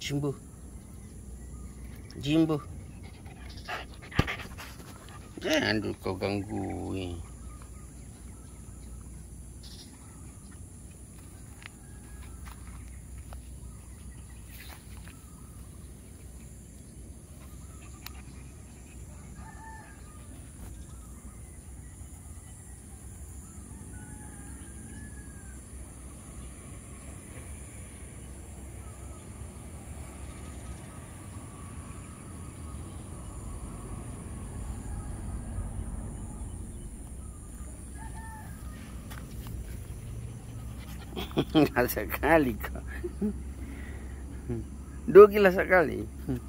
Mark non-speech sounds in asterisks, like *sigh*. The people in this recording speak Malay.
Jimbo. Jimbo. Jangan kau ganggu ni. *laughs* sekali kau. Dua gila sekali. Mm-hmm.